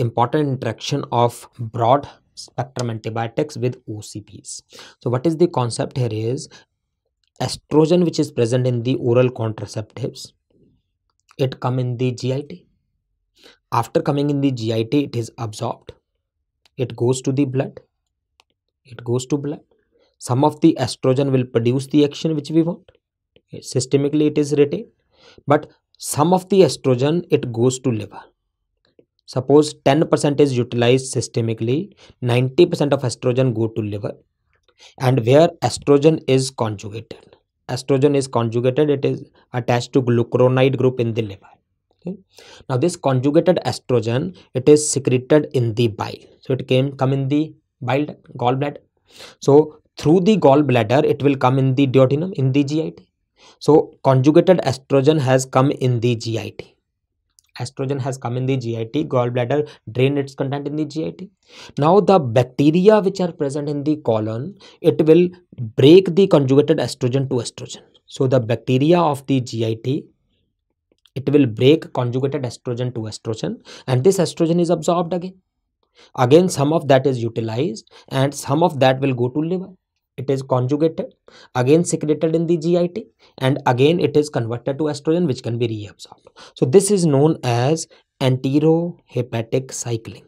important interaction of broad spectrum antibiotics with OCPs. So what is the concept here is estrogen which is present in the oral contraceptives it come in the GIT after coming in the GIT it is absorbed. It goes to the blood. It goes to blood. Some of the estrogen will produce the action which we want. Systemically it is retained. But some of the estrogen it goes to liver suppose 10% is utilized systemically 90% of estrogen go to liver. And where estrogen is conjugated estrogen is conjugated it is attached to glucuronide group in the liver. Okay? now this conjugated estrogen it is secreted in the bile. So it came come in the bile gallbladder. So through the gallbladder it will come in the duodenum in the git so conjugated estrogen has come in the git estrogen has come in the GIT, gallbladder drain its content in the GIT. Now the bacteria which are present in the colon, it will break the conjugated estrogen to estrogen. So the bacteria of the GIT, it will break conjugated estrogen to estrogen and this estrogen is absorbed again. Again some of that is utilized and some of that will go to liver it is conjugated again secreted in the GIT and again it is converted to estrogen which can be reabsorbed. So this is known as enterohepatic cycling.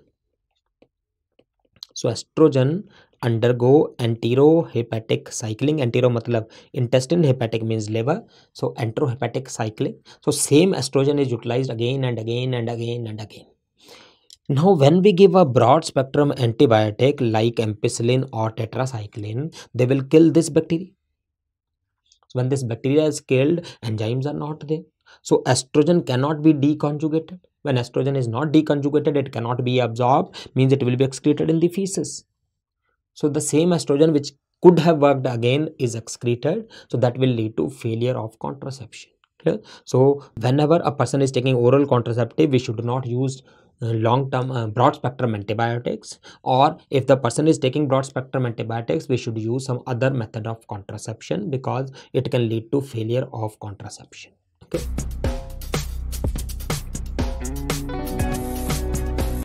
So estrogen undergo enterohepatic cycling entero matlab intestine hepatic means liver so enterohepatic cycling so same estrogen is utilized again and again and again and again now, when we give a broad spectrum antibiotic like ampicillin or tetracycline, they will kill this bacteria. When this bacteria is killed, enzymes are not there. So estrogen cannot be deconjugated. When estrogen is not deconjugated, it cannot be absorbed, means it will be excreted in the feces. So the same estrogen which could have worked again is excreted. So that will lead to failure of contraception. Clear? So whenever a person is taking oral contraceptive, we should not use uh, long term uh, broad spectrum antibiotics. Or if the person is taking broad spectrum antibiotics we should use some other method of contraception because it can lead to failure of contraception. Okay